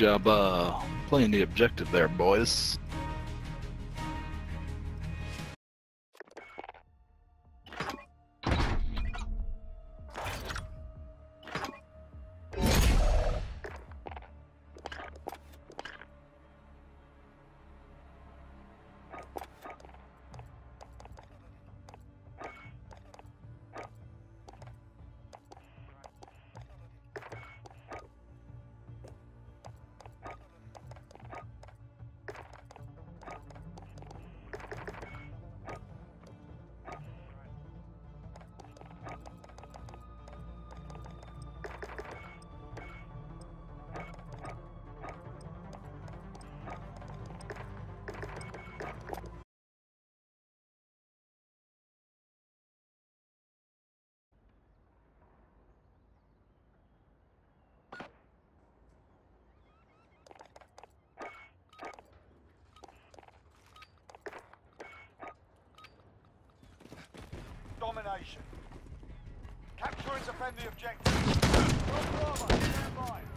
job uh, playing the objective there, boys. destination. Capture and defend the objective. Bravo, stand by.